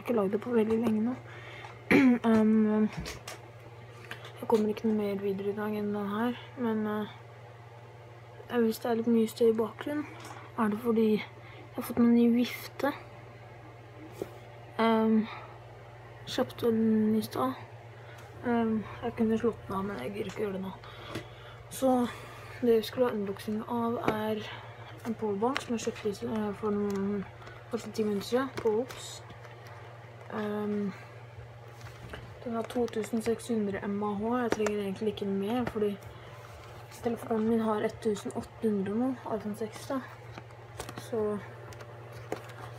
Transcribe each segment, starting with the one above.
ikke lagd det på veldig lenge nå. um, jeg kommer ikke noe mer videre i dag enn den her, men uh, hvis det er litt mye støy i bakgrunnen, er det fordi jeg har fått en ny vifte. Um, kjøpte den i stad. Um, jeg kunne slått den av, men jeg gir ikke gjøre det nå. Så det vi skulle ha unboxing av, er en powerbank som jeg kjøpte uh, for noen siden på Ops. Um, den har 2600 mAh. Jeg trenger egentlig ikke mer, fordi telefonen min har 1800 nå, iPhone 6 da. Så,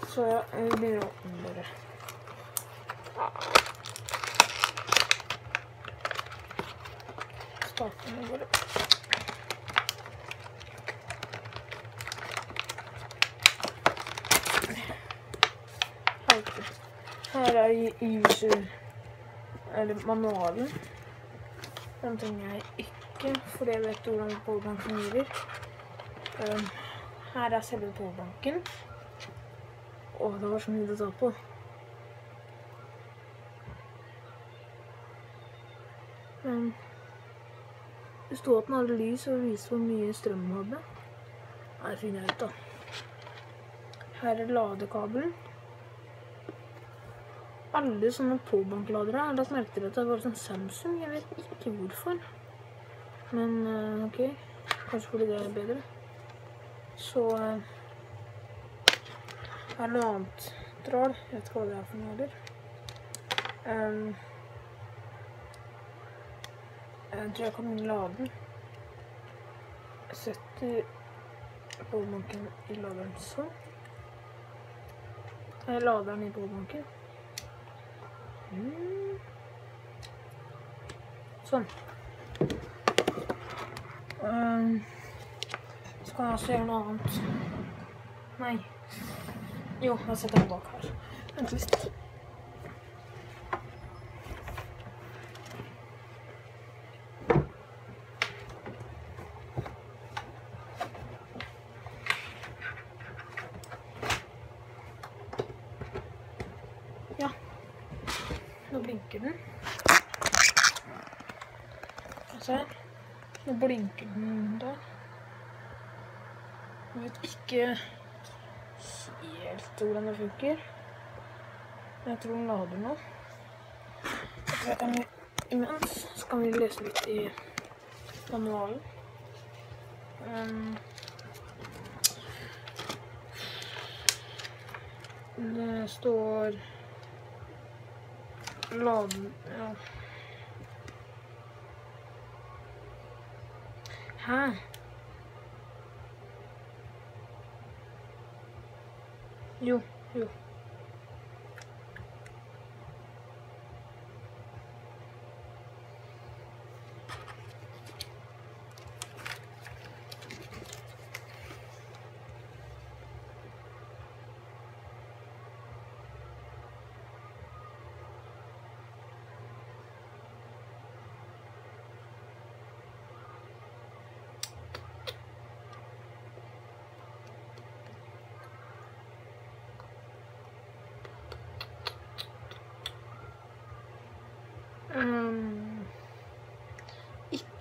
så jeg begynner å åpne den bare. Starter den bare. Her er user, eller manualen. Den trenger jeg ikke, for jeg vet hvordan powerbank fungerer. Um, her er selve powerbanken. Å, det var så mye å ta på. Men det sto at den hadde lys og viste hvor mye strøm den hadde. Her finner jeg ut da. Her er ladekabelen alle sånne påbankladere da merkte til at det var sånn Samsung. Jeg vet ikke hvorfor. Men uh, ok. Kanskje fordi det er bedre. Så uh, er det noe annet drar. Jeg vet ikke hva det er for noe heller. Jeg tror jeg kan lade den. Jeg setter påbanken i laderen sånn. Jeg lader den i påbanken. Sånn. Um, så kan jeg også gjøre noe annet. Nei. Jo, jeg setter den bak her. Vent litt. Ja. Nå blinker den. Se. Nå blinker den der. Jeg vet ikke helt hvordan det funker. Men jeg tror den lader nå. Imens så kan vi lese litt i manualen. Um, det står Laden Ja. Hæ? Jo, jo.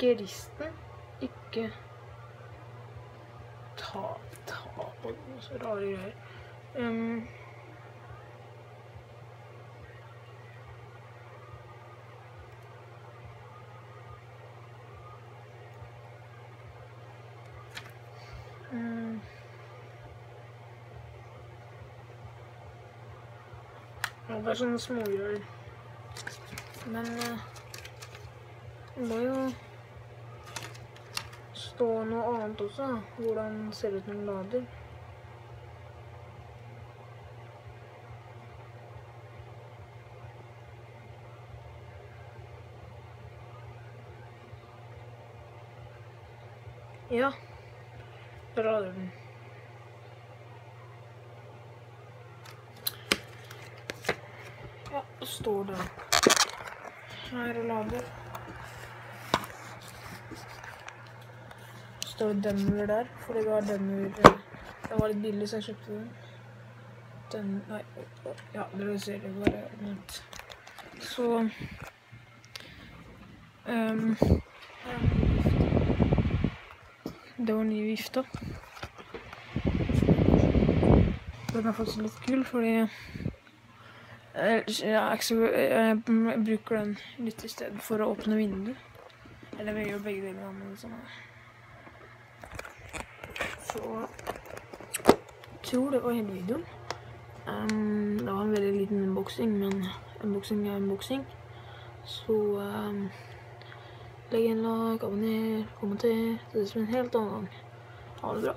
Ikke risten. Ikke ta, ta på noe Så rare greier. Um, um, ja, det er sånne smågreier. Men uh, må jo stå noe annet også, Hvordan ser det ut når den lader. Ja, da lader den. Ja, står det. Her og lader. Står det Denver der, fordi det var Denver Den var litt billig, så jeg kjøpte den. den Nei, ja, dere ser det bare rundt. Så um. Det var ny vifte. Den er faktisk litt kul, fordi Ellers- jeg, er bruker den litt i stedet for å åpne vinduet. Eller vi gjør begge deler. sånn. Så tror det var hele videoen. Det var en veldig liten unboxing, men unboxing er unboxing. Så legg en like, abonner, kommenter. Det er som en helt annen gang. Ha det bra.